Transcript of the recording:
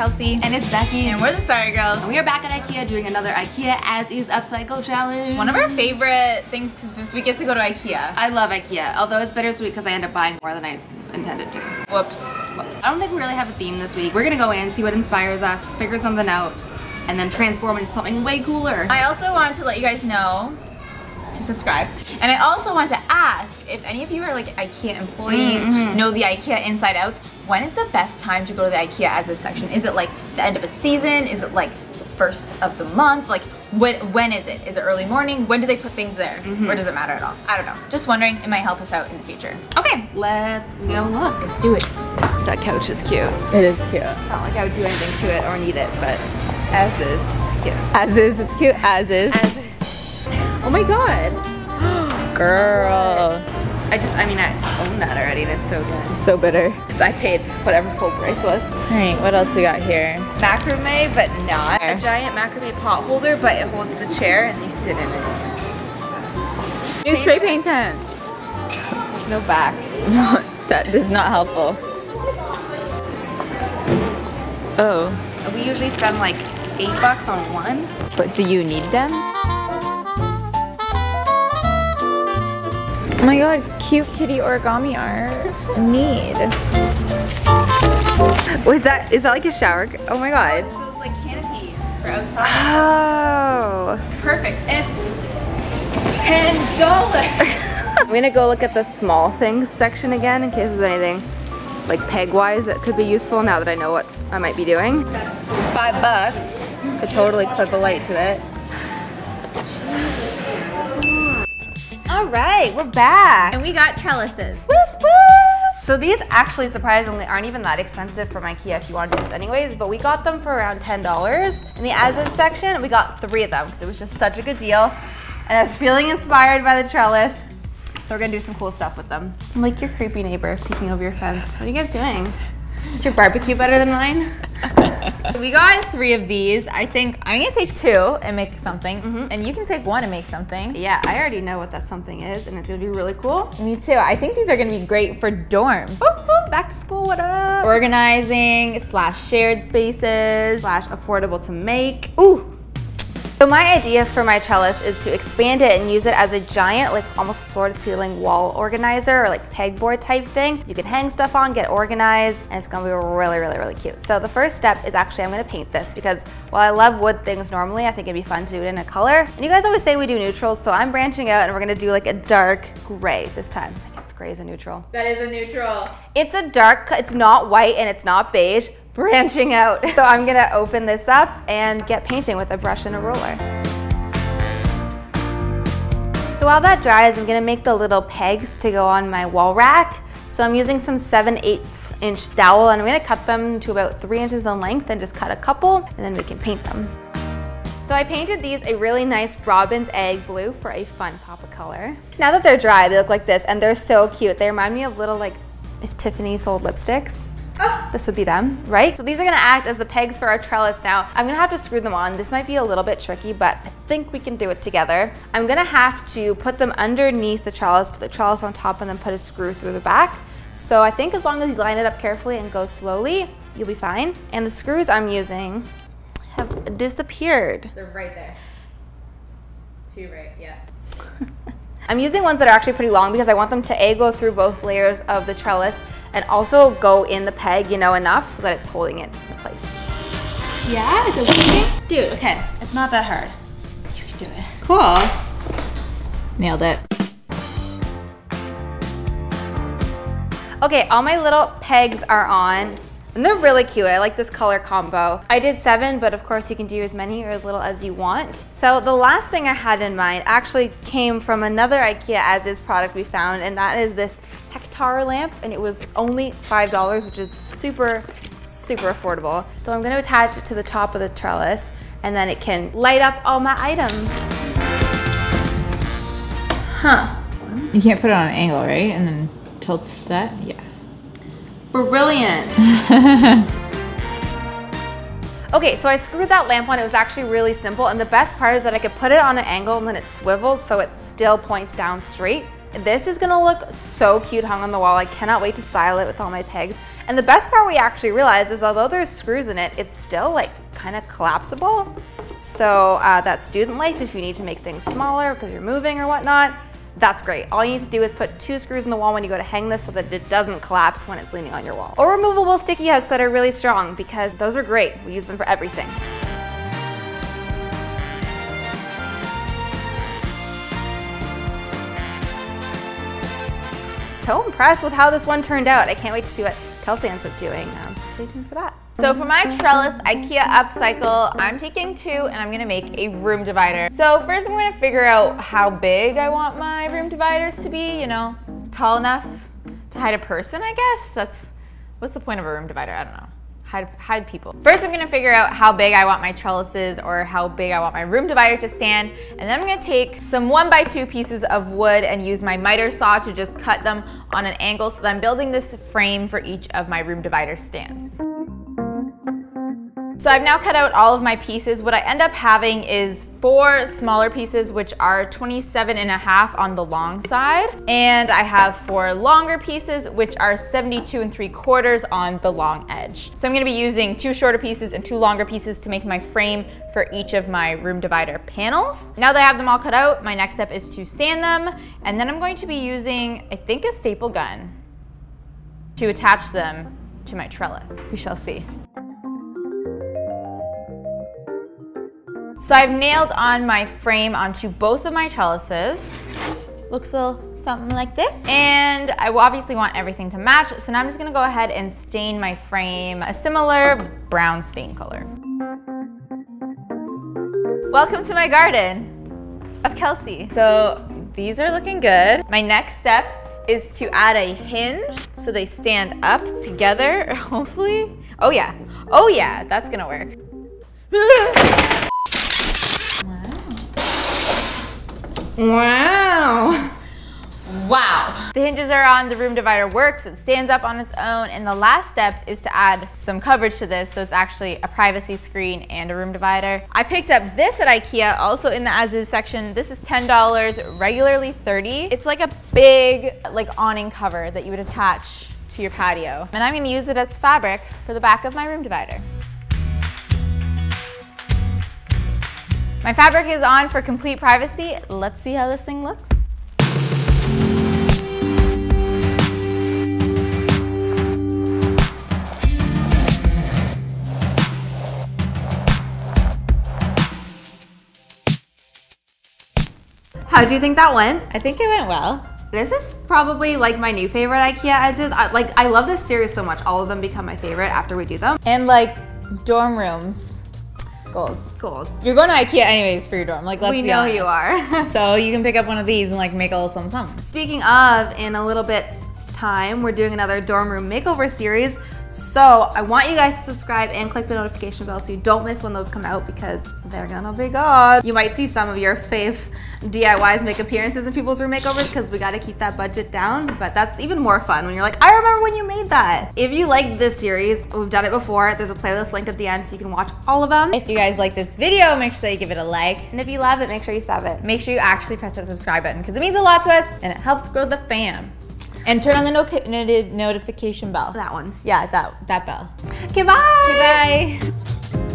Kelsey. And it's Becky. And we're the Sorry Girls. And we are back at Ikea doing another Ikea As Is Upcycle Challenge. One of our favorite things is just we get to go to Ikea. I love Ikea, although it's bittersweet because I end up buying more than I intended to. Whoops. Whoops. I don't think we really have a theme this week. We're gonna go in, see what inspires us, figure something out, and then transform into something way cooler. I also wanted to let you guys know to subscribe. And I also want to ask if any of you are like IKEA employees, Mm -hmm. know the IKEA inside outs, when is the best time to go to the IKEA as a section? Is it like the end of a season? Is it like first of the month? Like when, when is it? Is it early morning? When do they put things there? Mm -hmm. Or does it matter at all? I don't know. Just wondering, it might help us out in the future. Okay, let's go look. Let's do it. That couch is cute. It is cute. Not like I would do anything to it or need it, but as is, it's cute. As is, it's cute as is. As is. Oh my god. Girl. I just, I mean, I just own that already and it's so good. So bitter. Because I paid whatever full price was. Alright, what else we got here? Macrame, but not a giant macrame pot holder, but it holds the chair and you sit in it. New spray paint tent. There's no back. that is not helpful. Oh, We usually spend like eight bucks on one. but do you need them? Oh my god, cute kitty origami art. Need. Oh, Was that, is that like a shower? Oh my god. Those like canopies for outside. Oh. Perfect. And it's ten dollars. I'm gonna go look at the small things section again in case there's anything like peg wise that could be useful now that I know what I might be doing. Five bucks. Could totally clip a light to it. All right, we're back. And we got trellises. So these actually surprisingly aren't even that expensive from Ikea if you want to do this anyways, but we got them for around $10. In the as is section, we got three of them because it was just such a good deal. And I was feeling inspired by the trellis. So we're gonna do some cool stuff with them. I'm like your creepy neighbor peeking over your fence. What are you guys doing? Is your barbecue better than mine? we got three of these. I think I'm gonna take two and make something, mm-hmm. and you can take one and make something. Yeah, I already know what that something is and it's gonna be really cool. Me too. I think these are gonna be great for dorms. Boop, boop, back to school, what up? Organizing slash shared spaces. slash affordable to make. Ooh. So my idea for my trellis is to expand it and use it as a giant, like almost floor to ceiling wall organizer or like pegboard type thing. You can hang stuff on, get organized, and it's gonna be really, really, really cute. So the first step is actually I'm gonna paint this because while I love wood things normally, I think it'd be fun to do it in a color. And you guys always say we do neutrals, so I'm branching out and we're gonna do like a dark gray this time. I guess gray is a neutral. That is a neutral. It's a dark, it's not white and it's not beige, branching out. So I'm gonna open this up and get painting with a brush and a roller. So while that dries, I'm gonna make the little pegs to go on my wall rack. So I'm using some 7 8 inch dowel and I'm gonna cut them to about three inches in length and just cut a couple and then we can paint them. So I painted these a really nice robin's egg blue for a fun pop of color. Now that they're dry, they look like this and they're so cute. They remind me of little like, if Tiffany sold lipsticks. Ah. This would be them, right? So these are gonna act as the pegs for our trellis now. I'm gonna have to screw them on. This might be a little bit tricky, but I think we can do it together. I'm gonna have to put them underneath the trellis, put the trellis on top, and then put a screw through the back. So I think as long as you line it up carefully and go slowly, you'll be fine. And the screws I'm using have disappeared. They're right there. Two right, yeah. I'm using ones that are actually pretty long because I want them to A, go through both layers of the trellis and also go in the peg, you know, enough so that it's holding it in place. Yeah, is it working? Dude, okay, it's not that hard. You can do it. Cool. Nailed it. Okay, all my little pegs are on. And they're really cute. I like this color combo. I did seven, but of course you can do as many or as little as you want. So the last thing I had in mind actually came from another IKEA as is product we found, and that is this Hektar lamp, and it was only $5, which is super, super affordable. So I'm gonna attach it to the top of the trellis, and then it can light up all my items. Huh. You can't put it on an angle, right? And then tilt that? Yeah. Brilliant. Okay, so I screwed that lamp on. It was actually really simple. And the best part is that I could put it on an angle and then it swivels so it still points down straight. This is gonna look so cute hung on the wall. I cannot wait to style it with all my pegs. And the best part we actually realized is although there's screws in it, it's still like kind of collapsible. So uh, that student life, if you need to make things smaller because you're moving or whatnot, that's great. All you need to do is put two screws in the wall when you go to hang this so that it doesn't collapse when it's leaning on your wall. Or removable sticky hooks that are really strong because those are great. We use them for everything. So impressed with how this one turned out. I can't wait to see what Kelsey ends up doing. Um, so stay tuned for that. So for my trellis IKEA upcycle, I'm taking two and I'm gonna make a room divider. So first I'm gonna figure out how big I want my room dividers to be, you know, tall enough to hide a person, I guess. That's, what's the point of a room divider? I don't know. Hide, hide people. First, I'm gonna figure out how big I want my trellises or how big I want my room divider to stand. And then I'm gonna take some one by two pieces of wood and use my miter saw to just cut them on an angle so that I'm building this frame for each of my room divider stands. So I've now cut out all of my pieces. What I end up having is four smaller pieces, which are 27 and a half on the long side. And I have four longer pieces, which are 72 and three quarters on the long edge. So I'm gonna be using two shorter pieces and two longer pieces to make my frame for each of my room divider panels. Now that I have them all cut out, my next step is to sand them. And then I'm going to be using, I think a staple gun to attach them to my trellis. We shall see. So I've nailed on my frame onto both of my trellises. Looks a little something like this. And I obviously want everything to match, so now I'm just gonna go ahead and stain my frame a similar brown stain color. Welcome to my garden of Kelsey. So these are looking good. My next step is to add a hinge so they stand up together, hopefully. Oh yeah, oh yeah, that's gonna work. Wow. Wow. The hinges are on, the room divider works, it stands up on its own, and the last step is to add some coverage to this, so it's actually a privacy screen and a room divider. I picked up this at Ikea, also in the as is section. This is $10, regularly 30 It's like a big like awning cover that you would attach to your patio. And I'm gonna use it as fabric for the back of my room divider. My fabric is on for complete privacy. Let's see how this thing looks. How do you think that went? I think it went well. This is probably like my new favorite IKEA as is. I, like I love this series so much. All of them become my favorite after we do them. And like dorm rooms. Goals. Goals. You're going to IKEA anyways for your dorm. Like, let's we know honest. you are. so you can pick up one of these and like make a little something, something. Speaking of, in a little bit time, we're doing another dorm room makeover series. So I want you guys to subscribe and click the notification bell so you don't miss when those come out because they're gonna be good. You might see some of your fave DIYs make appearances in people's room makeovers because we gotta keep that budget down, but that's even more fun when you're like, I remember when you made that. If you liked this series, we've done it before, there's a playlist linked at the end so you can watch all of them. If you guys like this video, make sure that you give it a like. And if you love it, make sure you sub it. Make sure you actually press that subscribe button because it means a lot to us and it helps grow the fam. And turn on the no notification bell. That one. Yeah, that, that bell. Okay, bye. Okay, bye.